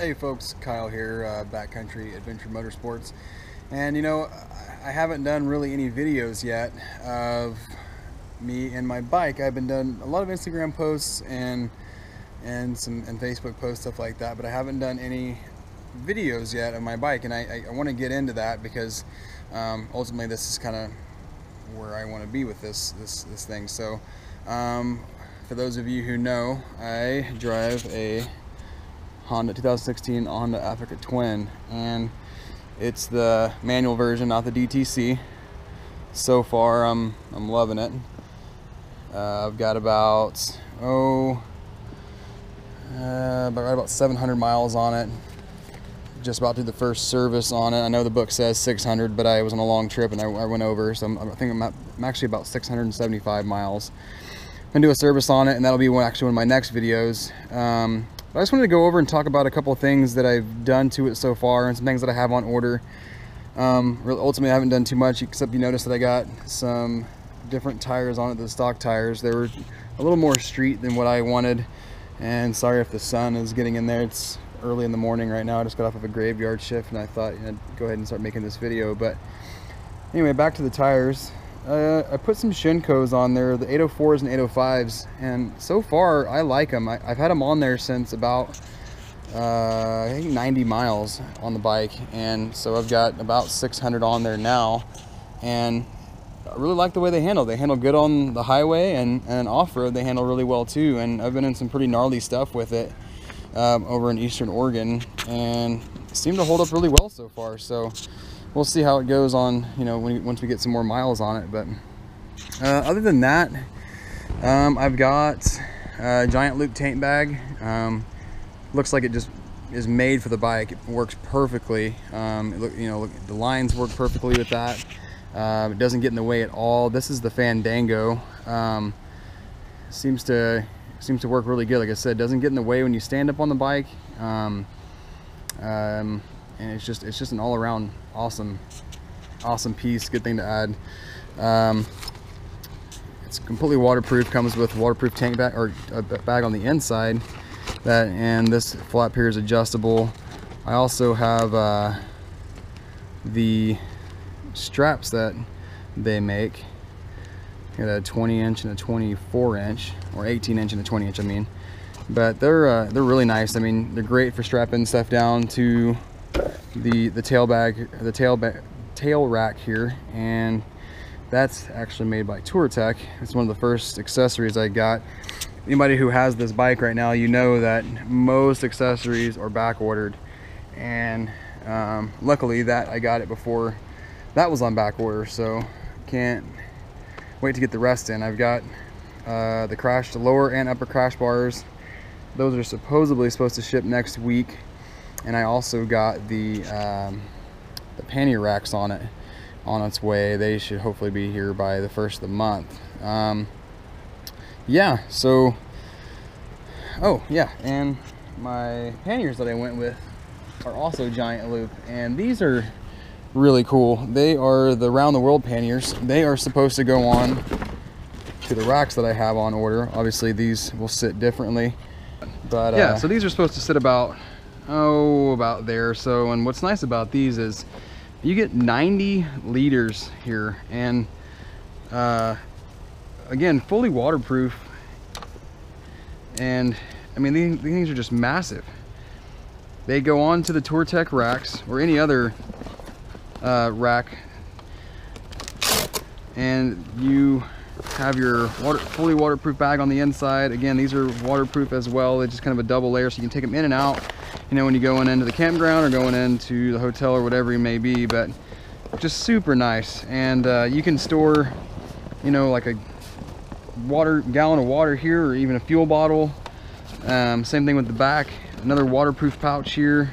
Hey folks, Kyle here, uh, Backcountry Adventure Motorsports. And you know, I haven't done really any videos yet of me and my bike. I've been done a lot of Instagram posts and and some and Facebook posts, stuff like that, but I haven't done any videos yet of my bike. And I, I, I want to get into that because um, ultimately this is kind of where I want to be with this, this, this thing. So um, for those of you who know, I drive a Honda 2016 Honda Africa Twin and it's the manual version not the DTC so far I'm I'm loving it. Uh, I've got about oh uh, about right about 700 miles on it. Just about to do the first service on it. I know the book says 600 but I was on a long trip and I, I went over so I'm, I think I'm, at, I'm actually about 675 miles. I'm gonna do a service on it and that'll be one, actually one of my next videos. Um, I just wanted to go over and talk about a couple things that I've done to it so far and some things that I have on order. Um, ultimately, I haven't done too much except you notice that I got some different tires on it, the stock tires. They were a little more street than what I wanted. And sorry if the sun is getting in there. It's early in the morning right now. I just got off of a graveyard shift and I thought you know, go ahead and start making this video. But anyway, back to the tires. Uh, I put some Shinkos on there, the 804s and 805s, and so far I like them. I, have had them on there since about uh, I think 90 miles on the bike, and so I've got about 600 on there now, and I really like the way they handle. They handle good on the highway and, and off-road. They handle really well too, and I've been in some pretty gnarly stuff with it um, over in Eastern Oregon, and seem to hold up really well so far. So we'll see how it goes on, you know, when, once we get some more miles on it. But uh, other than that, um, I've got a giant loop tank bag. Um, looks like it just is made for the bike. It works perfectly. Um, look, you know, look, the lines work perfectly with that. Uh, it doesn't get in the way at all. This is the Fandango. Um, seems to seems to work really good. Like I said, doesn't get in the way when you stand up on the bike. Um, um and it's just it's just an all-around awesome awesome piece good thing to add. Um, it's completely waterproof comes with waterproof tank bag or a bag on the inside that and this flap here is adjustable. I also have uh, the straps that they make. Got a 20 inch and a 24 inch or 18 inch and a 20 inch I mean. But they're uh, they're really nice. I mean they're great for strapping stuff down to the the tail bag the tail tail rack here and that's actually made by Touratech it's one of the first accessories I got. Anybody who has this bike right now you know that most accessories are back ordered and um, luckily that I got it before that was on back order so can't wait to get the rest in. I've got uh, the crash the lower and upper crash bars. Those are supposedly supposed to ship next week and I also got the um, the pannier racks on it on its way. They should hopefully be here by the first of the month. Um, yeah so oh yeah and my panniers that I went with are also giant loop and these are really cool. They are the round the world panniers. They are supposed to go on to the racks that I have on order. Obviously these will sit differently but yeah uh, so these are supposed to sit about oh, about there. So, and what's nice about these is you get 90 liters here and uh, again, fully waterproof. And I mean, these, these things are just massive. They go on to the Touratech racks or any other uh, rack and you have your water, fully waterproof bag on the inside. Again, these are waterproof as well. They're just kind of a double layer so you can take them in and out you know, when you're going into the campground or going into the hotel or whatever you may be, but just super nice. And uh, you can store, you know, like a water gallon of water here or even a fuel bottle. Um, same thing with the back. Another waterproof pouch here.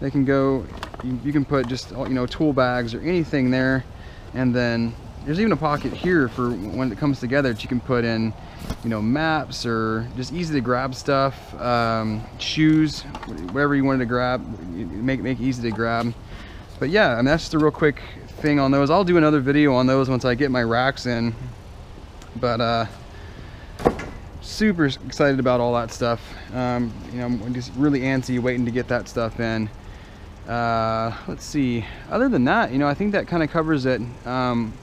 They can go, you, you can put just, you know, tool bags or anything there. And then there's even a pocket here for when it comes together that you can put in you know, maps or just easy to grab stuff, um, shoes, whatever you wanted to grab, make, make easy to grab. But yeah, I mean, that's just a real quick thing on those. I'll do another video on those once I get my racks in. But uh, super excited about all that stuff. Um, you know, I'm just really antsy waiting to get that stuff in. Uh, let's see. Other than that, you know, I think that kind of covers it. Um,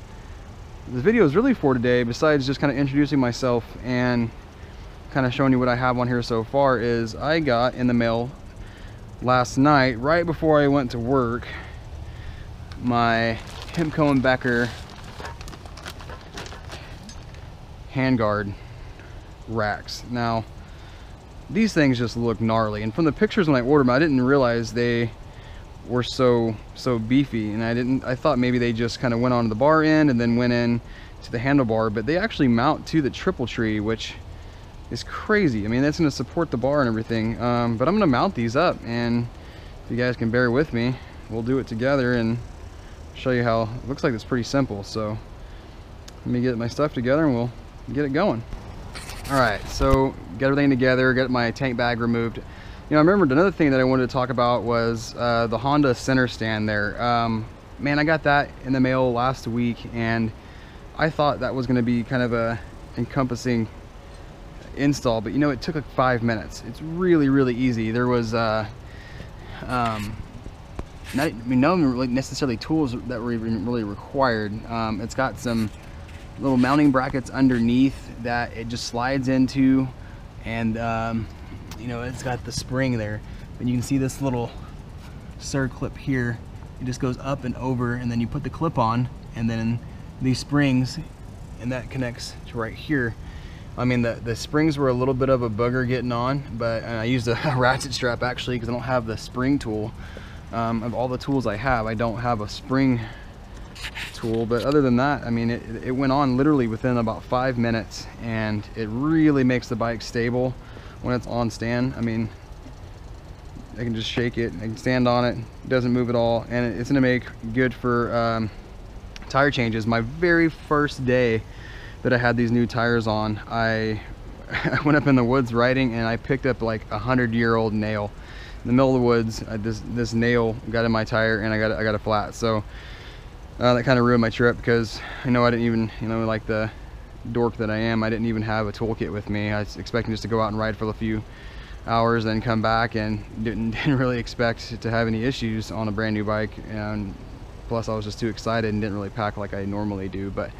the video is really for today, besides just kind of introducing myself and kind of showing you what I have on here so far, is I got in the mail last night, right before I went to work, my Hepco and Becker handguard racks. Now, these things just look gnarly. And from the pictures when I ordered them, I didn't realize they were so so beefy. And I didn't. I thought maybe they just kind of went onto the bar end and then went in to the handlebar. But they actually mount to the triple tree, which is crazy. I mean, that's going to support the bar and everything. Um, but I'm going to mount these up, and if you guys can bear with me, we'll do it together and show you how. It looks like it's pretty simple. So let me get my stuff together, and we'll get it going. All right, so get everything together, get my tank bag removed. You know, I remembered another thing that I wanted to talk about was uh, the Honda center stand there. Um, man, I got that in the mail last week, and I thought that was going to be kind of a encompassing install, but you know, it took like five minutes. It's really, really easy. There was, uh, um, not, I mean, really necessarily tools that were even really required. Um, it's got some little mounting brackets underneath that it just slides into and um, you know it's got the spring there. And you can see this little circlip here. It just goes up and over and then you put the clip on and then these springs and that connects to right here. I mean the, the springs were a little bit of a bugger getting on but I used a ratchet strap actually because I don't have the spring tool. Um, of all the tools I have I don't have a spring tool. But other than that I mean it, it went on literally within about five minutes and it really makes the bike stable when it's on stand I mean I can just shake it I can stand on it, it doesn't move at all and it's gonna make good for um, tire changes. My very first day that I had these new tires on I I went up in the woods riding and I picked up like a hundred year old nail. In the middle of the woods I, this this nail got in my tire and I got I got a flat. So uh, that kind of ruined my trip because I know I didn't even, you know, like the dork that I am, I didn't even have a toolkit with me. I was expecting just to go out and ride for a few hours, then come back and didn't, didn't really expect to have any issues on a brand new bike. And plus I was just too excited and didn't really pack like I normally do. But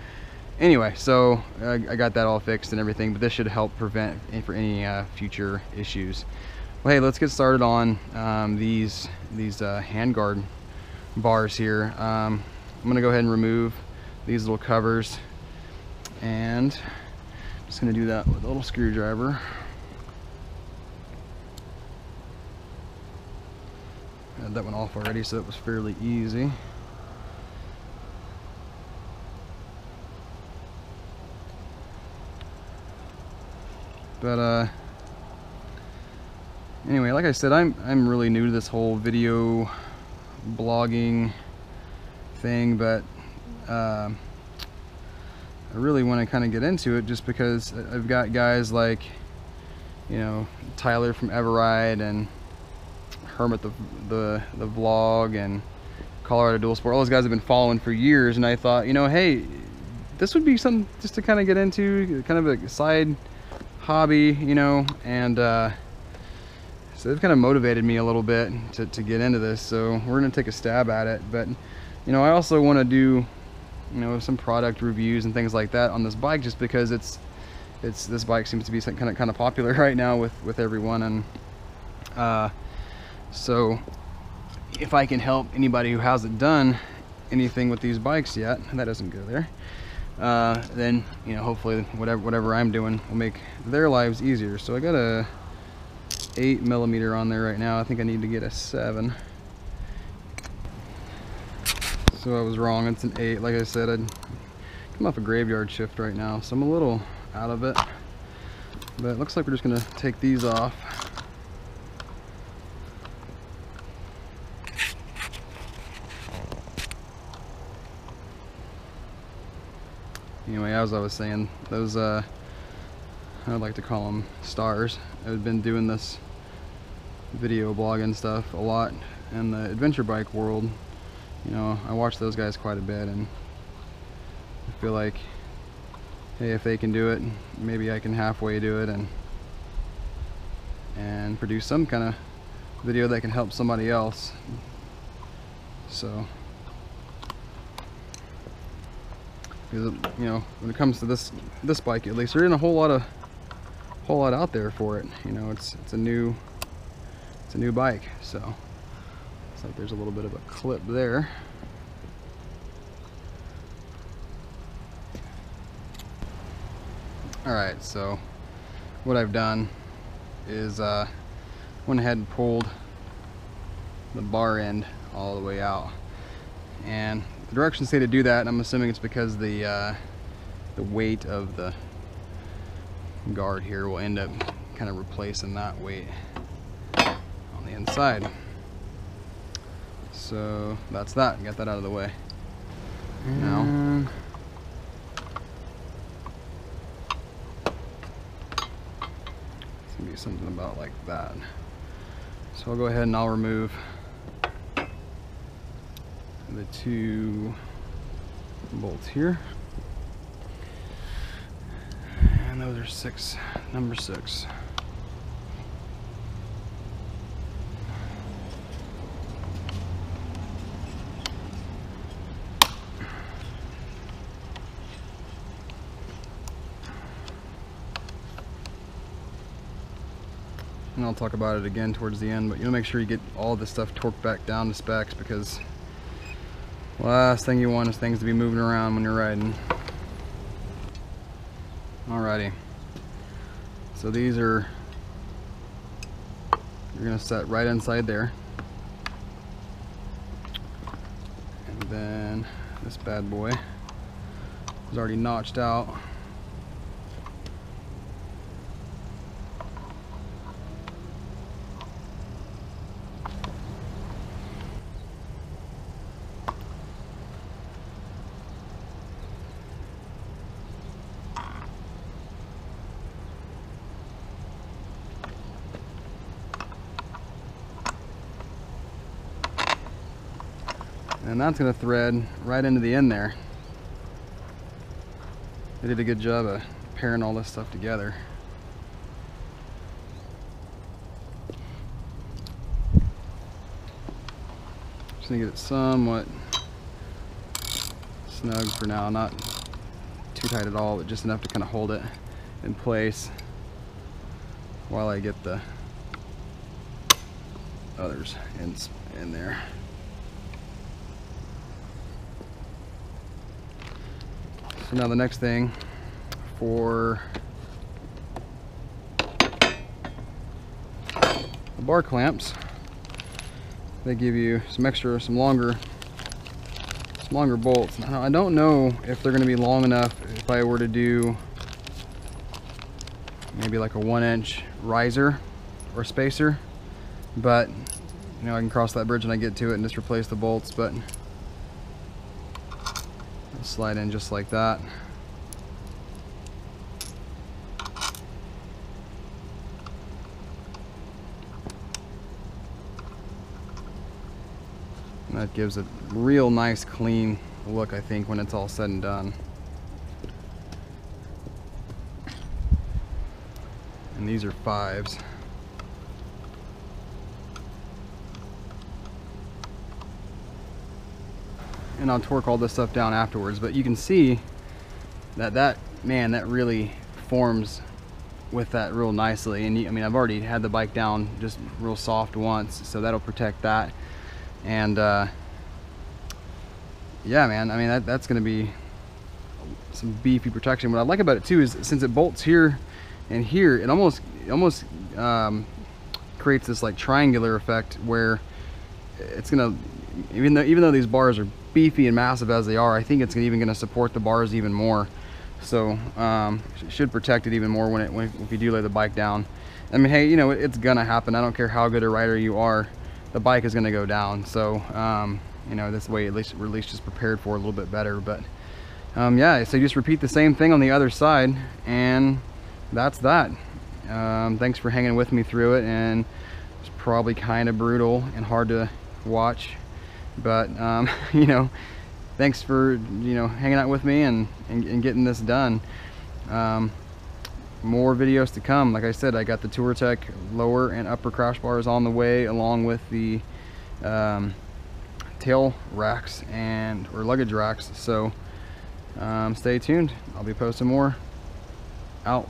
anyway, so I, I got that all fixed and everything, but this should help prevent for any uh, future issues. Well, hey, let's get started on um, these, these uh, handguard bars here. Um, I'm gonna go ahead and remove these little covers and I'm just gonna do that with a little screwdriver. I had that one off already so it was fairly easy. But uh anyway, like I said, I'm I'm really new to this whole video blogging thing, but uh, I really want to kind of get into it just because I've got guys like, you know, Tyler from Everride and Hermit the, the, the vlog and Colorado Dual Sport. All those guys have been following for years, and I thought, you know, hey, this would be something just to kind of get into, kind of a side hobby, you know, and uh, so they've kind of motivated me a little bit to, to get into this. So we're going to take a stab at it, but you know, I also want to do, you know, some product reviews and things like that on this bike just because it's, it's, this bike seems to be kind of, kind of popular right now with, with everyone. And, uh, so if I can help anybody who hasn't done anything with these bikes yet, that doesn't go there, uh, then, you know, hopefully whatever, whatever I'm doing will make their lives easier. So I got a eight millimeter on there right now. I think I need to get a seven so I was wrong. It's an 8. Like I said, I'd come off a graveyard shift right now, so I'm a little out of it. But it looks like we're just to take these off. Anyway, as I was saying, those, uh, I'd like to call them stars. I've been doing this video blogging stuff a lot in the adventure bike world you know, I watch those guys quite a bit and I feel like hey, if they can do it, maybe I can halfway do it and and produce some kind of video that can help somebody else. So, because you know, when it comes to this this bike, at least there isn't a whole lot of whole lot out there for it. You know, it's it's a new it's a new bike, so looks like there's a little bit of a clip there. All right, so what I've done is uh, went ahead and pulled the bar end all the way out. And the directions say to do that, and I'm assuming it's because the uh, the weight of the guard here will end up kind of replacing that weight on the inside. So that's that, got that out of the way. Now, it's gonna be something about like that. So I'll go ahead and I'll remove the two bolts here. And those are six, number six. And I'll talk about it again towards the end but you know make sure you get all this stuff torqued back down to specs because last thing you want is things to be moving around when you're riding. Alrighty. So these are you're gonna set right inside there. And then this bad boy is already notched out and that's going to thread right into the end there. They did a good job of pairing all this stuff together. Just gonna get it somewhat snug for now, not too tight at all, but just enough to kind of hold it in place while I get the others in, in there. So now the next thing for the bar clamps, they give you some extra, some longer, some longer bolts. Now I don't know if they're going to be long enough if I were to do maybe like a one inch riser or spacer, but you know I can cross that bridge when I get to it and just replace the bolts, but slide in just like that. And that gives a real nice clean look I think when it's all said and done. And these are fives. And I'll torque all this stuff down afterwards. But you can see that that man that really forms with that real nicely. And I mean I've already had the bike down just real soft once so that'll protect that. And uh, yeah man I mean that, that's gonna be some beefy protection. What I like about it too is since it bolts here and here it almost it almost um, creates this like triangular effect where it's gonna even though even though these bars are beefy and massive as they are, I think it's even going to support the bars even more. So um, should protect it even more when it when, if you do lay the bike down. I mean, hey, you know it's gonna happen. I don't care how good a rider you are, the bike is gonna go down. So um, you know this way at least at least just prepared for a little bit better. But um, yeah, so just repeat the same thing on the other side, and that's that. Um, thanks for hanging with me through it, and it's probably kind of brutal and hard to watch but um, you know thanks for you know hanging out with me and, and, and, getting this done Um, more videos to come. Like I said, I got the Touratech lower and upper crash bars on the way along with the um, tail racks and or luggage racks. So um, stay tuned. I'll be posting more. Out.